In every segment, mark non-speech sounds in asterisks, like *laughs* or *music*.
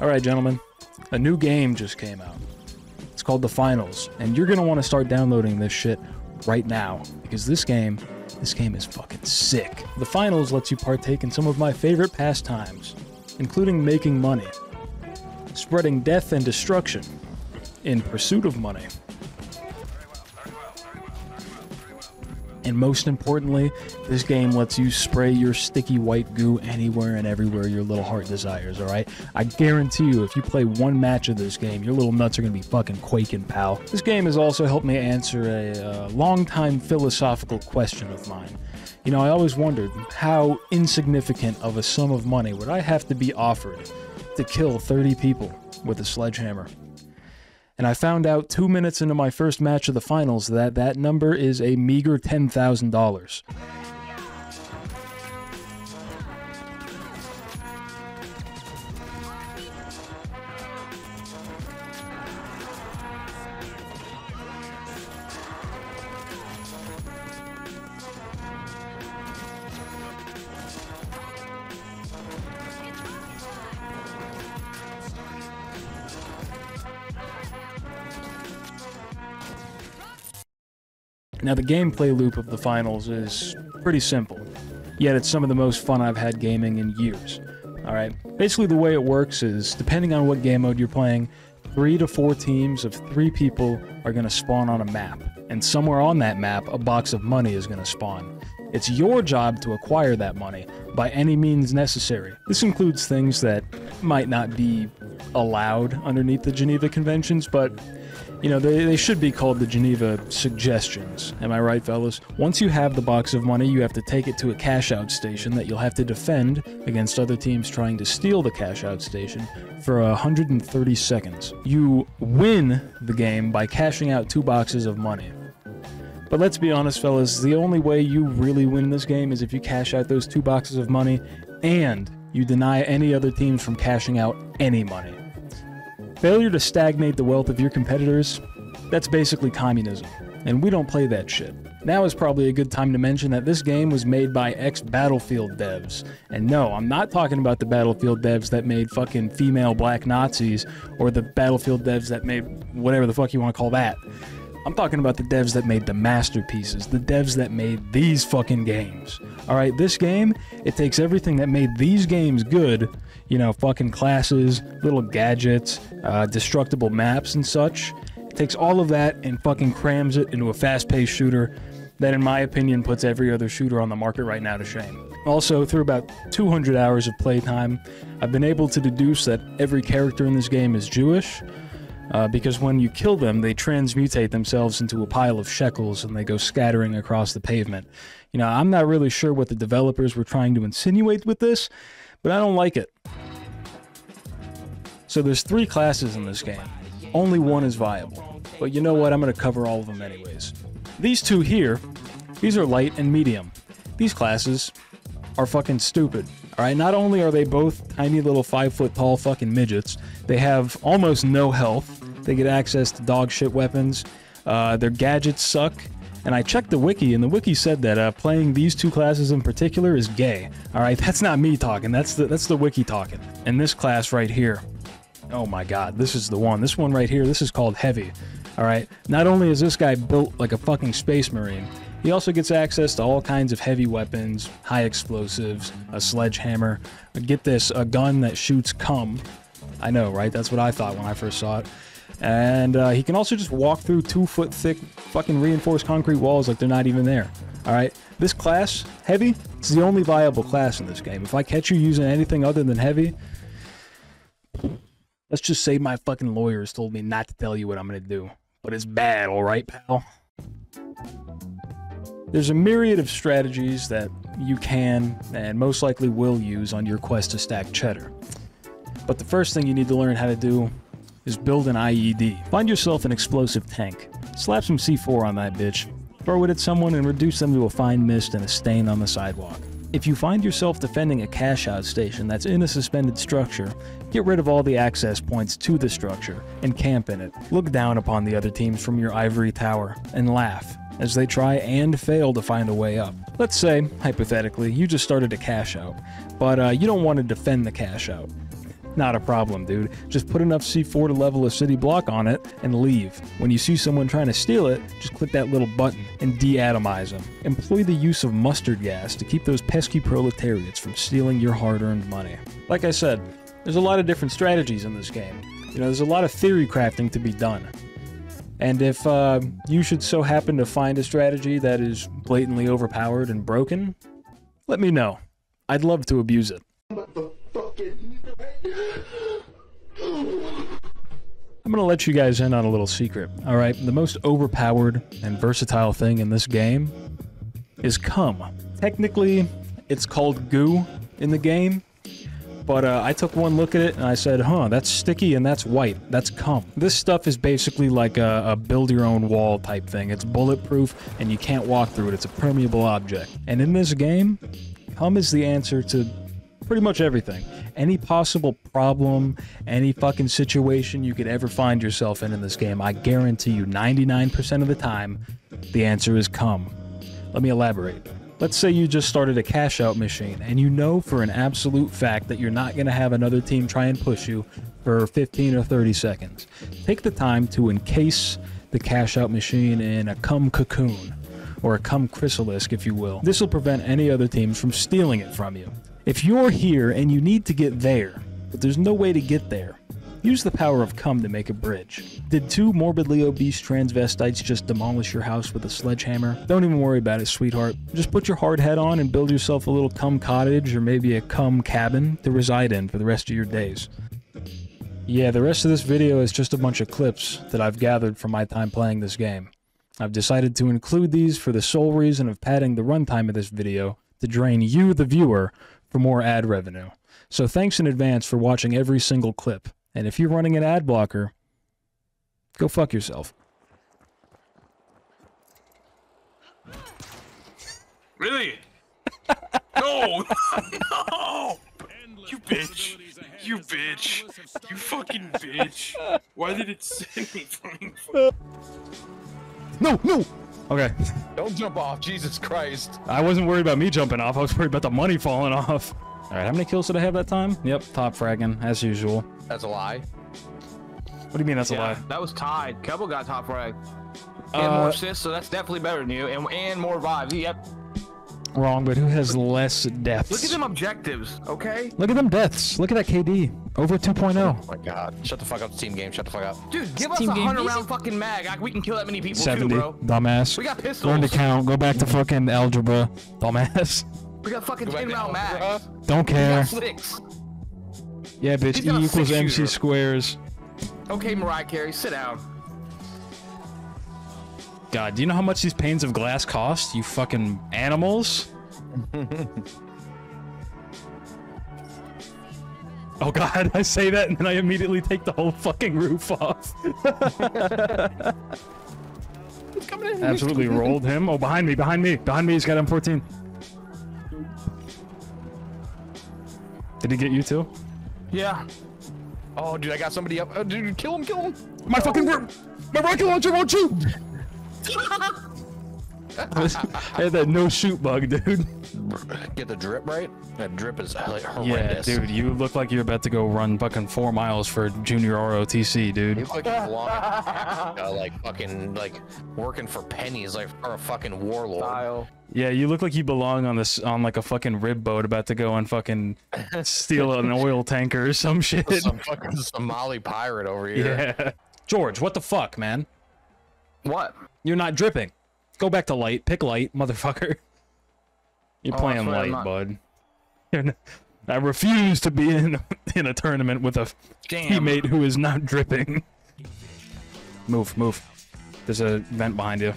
All right, gentlemen, a new game just came out. It's called The Finals, and you're gonna want to start downloading this shit right now because this game, this game is fucking sick. The Finals lets you partake in some of my favorite pastimes, including making money, spreading death and destruction in pursuit of money. And most importantly, this game lets you spray your sticky white goo anywhere and everywhere your little heart desires, alright? I guarantee you, if you play one match of this game, your little nuts are gonna be fucking quaking, pal. This game has also helped me answer a uh, long-time philosophical question of mine. You know, I always wondered how insignificant of a sum of money would I have to be offered to kill 30 people with a sledgehammer? And I found out two minutes into my first match of the finals that that number is a meager $10,000. Now, the gameplay loop of the finals is pretty simple, yet it's some of the most fun I've had gaming in years. Alright, basically, the way it works is depending on what game mode you're playing, three to four teams of three people are going to spawn on a map, and somewhere on that map, a box of money is going to spawn. It's your job to acquire that money by any means necessary. This includes things that might not be allowed underneath the Geneva Conventions, but you know, they, they should be called the Geneva Suggestions. Am I right, fellas? Once you have the box of money, you have to take it to a cash out station that you'll have to defend against other teams trying to steal the cash out station for 130 seconds. You win the game by cashing out two boxes of money. But let's be honest, fellas, the only way you really win this game is if you cash out those two boxes of money and you deny any other teams from cashing out any money. Failure to stagnate the wealth of your competitors, that's basically communism, and we don't play that shit. Now is probably a good time to mention that this game was made by ex Battlefield devs. And no, I'm not talking about the Battlefield devs that made fucking female black Nazis or the Battlefield devs that made whatever the fuck you want to call that. I'm talking about the devs that made the masterpieces, the devs that made these fucking games. Alright, this game, it takes everything that made these games good, you know, fucking classes, little gadgets, uh, destructible maps and such. It takes all of that and fucking crams it into a fast paced shooter that, in my opinion, puts every other shooter on the market right now to shame. Also, through about 200 hours of playtime, I've been able to deduce that every character in this game is Jewish uh, because when you kill them, they transmutate themselves into a pile of shekels and they go scattering across the pavement. You know, I'm not really sure what the developers were trying to insinuate with this, but I don't like it. So there's three classes in this game. Only one is viable. But you know what? I'm going to cover all of them anyways. These two here, these are light and medium. These classes are fucking stupid. Alright, not only are they both tiny little five foot tall fucking midgets, they have almost no health. They get access to dog shit weapons. Uh, their gadgets suck. And I checked the wiki, and the wiki said that uh, playing these two classes in particular is gay. All right, *laughs* that's not me talking. That's the that's the wiki talking. And this class right here, oh my god, this is the one. This one right here, this is called heavy. All right. Not only is this guy built like a fucking space marine, he also gets access to all kinds of heavy weapons, high explosives, a sledgehammer. Get this, a gun that shoots cum. I know, right? That's what I thought when I first saw it. And uh, he can also just walk through two foot thick fucking reinforced concrete walls like they're not even there. Alright? This class, heavy, it's the only viable class in this game. If I catch you using anything other than heavy, let's just say my fucking lawyers told me not to tell you what I'm gonna do. But it's bad, alright, pal? There's a myriad of strategies that you can and most likely will use on your quest to stack cheddar. But the first thing you need to learn how to do is build an IED. Find yourself an explosive tank. Slap some C4 on that bitch. Throw it at someone and reduce them to a fine mist and a stain on the sidewalk. If you find yourself defending a cash out station that's in a suspended structure, get rid of all the access points to the structure and camp in it. Look down upon the other teams from your ivory tower and laugh as they try and fail to find a way up. Let's say, hypothetically, you just started a cash out, but uh, you don't want to defend the cash out. Not a problem, dude. Just put enough C4 to level a city block on it and leave. When you see someone trying to steal it, just click that little button and deatomize them. Employ the use of mustard gas to keep those pesky proletariats from stealing your hard-earned money. Like I said, there's a lot of different strategies in this game. You know, there's a lot of theory crafting to be done. And if uh, you should so happen to find a strategy that is blatantly overpowered and broken, let me know. I'd love to abuse it. I'm gonna let you guys in on a little secret. All right, the most overpowered and versatile thing in this game is cum. Technically, it's called goo in the game, but uh, I took one look at it and I said, huh, that's sticky and that's white. That's cum. This stuff is basically like a, a build your own wall type thing. It's bulletproof and you can't walk through it. It's a permeable object. And in this game, cum is the answer to pretty much everything. Any possible problem, any fucking situation you could ever find yourself in in this game, I guarantee you 99% of the time, the answer is cum. Let me elaborate. Let's say you just started a cash out machine and you know for an absolute fact that you're not going to have another team try and push you for 15 or 30 seconds. Take the time to encase the cash out machine in a cum cocoon or a cum chrysalis, if you will. This will prevent any other teams from stealing it from you. If you're here and you need to get there, but there's no way to get there, use the power of cum to make a bridge. Did two morbidly obese transvestites just demolish your house with a sledgehammer? Don't even worry about it, sweetheart. Just put your hard head on and build yourself a little cum cottage or maybe a cum cabin to reside in for the rest of your days. Yeah, the rest of this video is just a bunch of clips that I've gathered from my time playing this game. I've decided to include these for the sole reason of padding the runtime of this video to drain you, the viewer, for more ad revenue. So thanks in advance for watching every single clip. And if you're running an ad blocker, go fuck yourself. Really? *laughs* no! *laughs* no! You bitch! You bitch! You fucking bitch! Why did it send me? No, no! Okay. Don't jump off, Jesus Christ. I wasn't worried about me jumping off. I was worried about the money falling off. All right, how many kills did I have that time? Yep, top fragging, as usual. That's a lie. What do you mean that's a lie? that was tied. Keble got top frag. And Uh, more assists, so that's definitely better than you. And, and more vibes. Yep. Wrong, but who has less deaths? Look at them objectives, okay? Look at them deaths. Look at that KD. Over 2.0. Oh my god. Shut the fuck up, team game. Shut the fuck up. Dude, give us a 100 easy. round fucking mag. I- We can kill that many people 70. too, bro. Dumbass. We got pistols. Learn to count. Go back to fucking algebra. Dumbass. We got fucking Go 10 round algebra. mags. Don't care. six. Yeah, bitch. He's got a E equals MC shooter. squares. Okay, Mariah Carey, sit down. God, do you know how much these panes of glass cost? You fucking animals. oh God, *laughs* I say that and then I immediately take the whole fucking roof off. *laughs* Absolutely rolled him. Oh, behind me, behind me, behind me. He's got M14. Did he get you too? Yeah. Oh, dude, I got somebody up. Oh, dude, kill him, kill him. My fucking oh. ro- my rocket launcher won't shoot. I had that no shoot bug, dude. Get the drip right. That drip is like horrendous. Yeah, dude, you look like you're about to go run fucking four miles for junior ROTC, dude. You look like you belong, uh, like fucking like working for pennies, like for a fucking warlord. Style. Yeah, you look like you belong on this on like a fucking rib boat about to go and fucking steal an *laughs* oil tanker or some shit. Some fucking Somali pirate over here. Yeah. George, what the fuck, man? What? You're not dripping. Go back to light. Pick light, motherfucker. *laughs* You're Oh, playing light, not. bud. You're refuse to be in *laughs* in a tournament with a Damn. teammate who is not dripping. Move, move. There's a vent behind you.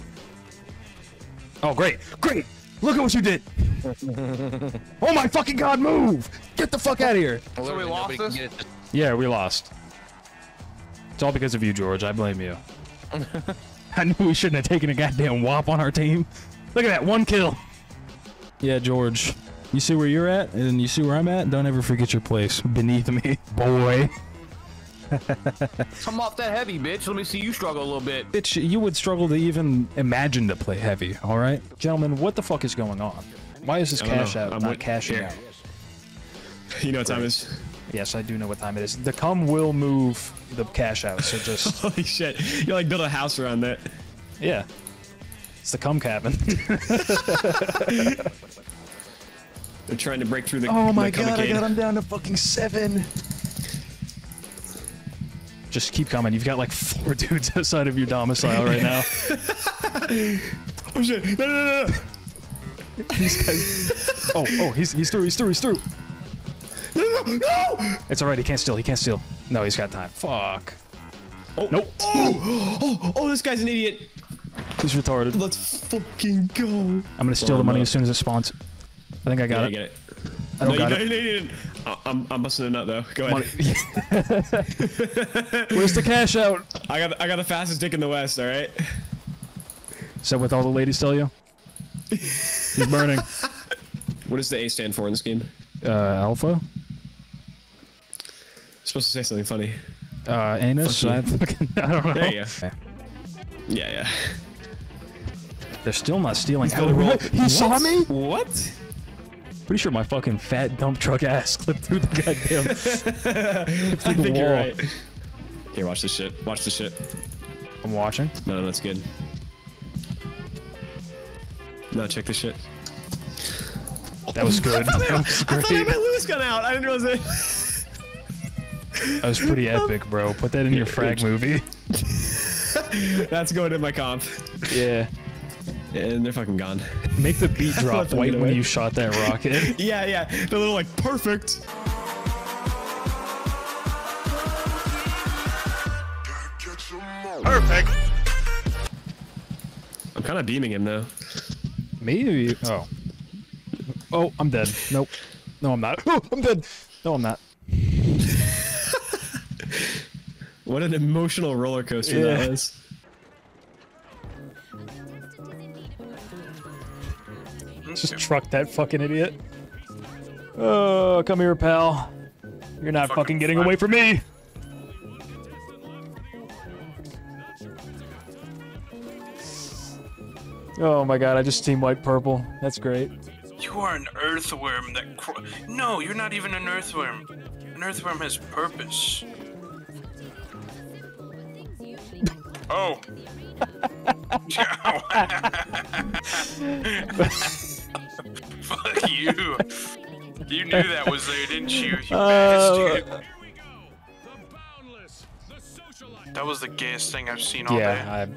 Oh, great, great! Look at what you did! *laughs* oh my fucking god, move! Get the fuck out of here! Literally we lost this? get it to- Yeah, we lost. It's all because of you, George. I blame you. I knew we shouldn't have taken a goddamn wop on our team. Look at that, one kill. Yeah, George. You see where you're at, and you see where I'm at. Don't ever forget your place beneath me, *laughs* boy. Come off that heavy, bitch. Let me see you struggle a little bit. Bitch, you would struggle to even imagine to play heavy. All right, gentlemen, what the fuck is going on? Why is this cash know. out I'm not cashing here. out? You know what time it is? Yes, I do know what time it is. The cum will move the cash out, so just *laughs* Holy shit. You like build a house around that. yeah. It's the cum cabin. *laughs* They're trying to break through the Oh my the god, I got him down to fucking seven. Just keep coming. You've got like four *laughs* dudes outside of your domicile right now. Oh shit. No, no, no, no. These guys. Oh, oh, he's he's through. He's through. He's through. No! *gasps* It's alright. He can't steal. He can't steal. No, he's got time. Fuck. Oh, Nope. Oh, *gasps* oh, oh, this guy's an idiot. He's retarded. Let's fucking go. I'm gonna steal the money as soon as it spawns. I think I got Yeah, I it. get it. I don't no, got you, it. no, you didn't. I- I'm, I'm busting a nut though. Go ahead. *laughs* Where's the cash out? I got, I got the fastest dick in the West. All right. Is that what all the ladies tell you? He's burning. *laughs* What does the A stand for in this game? Uh, alpha? Supposed to say something funny. Uh, anus? *laughs* I, fucking, I don't know. There you go. Yeah, yeah. They're still not stealing. gonna roll- *laughs* He saw me? What? Pretty sure my fucking fat dump truck ass *laughs* clipped through the goddamn. I the think you're wall. right. Here, watch this shit. Watch this shit. I'm watching. No, no, that's good. No, check this shit. That was good. That was I thought I my Lewis gun out. I didn't realize it. That was pretty epic, bro. Put that in your frag *laughs* movie. *laughs* That's going in my comp. Yeah. And they're fucking gone. Make the beat *laughs* drop Let right when you shot that rocket. Yeah, yeah. The little like perfect. Perfect. I'm kind of beaming him though. Maybe. Oh. Oh, I'm dead. Nope. No, I'm not. Oh, I'm dead. No, I'm not. What an emotional roller coaster Yeah. that was. Just truck that fucking idiot. Oh, come here, pal. You're not fucking, Fucking getting fuck. away from me. Oh my god, I just team white purple. That's great. You are an earthworm that. Cr- no, you're not even an earthworm. An earthworm has purpose. Oh. *laughs* Fuck you. You knew that was there, didn't you? You Uh, bastard. *laughs* That was the gayest thing I've seen all day. Yeah,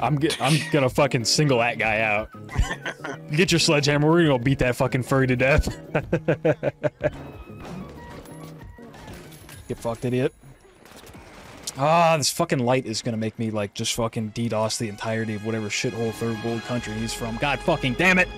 I, I'm I'm gonna fucking single that guy out. *laughs* Get your sledgehammer. We're gonna beat that fucking furry to death. Get fucked, idiot. Ah, this fucking light is gonna make me like just fucking DDoS the entirety of whatever shithole third world country he's from. God fucking damn it!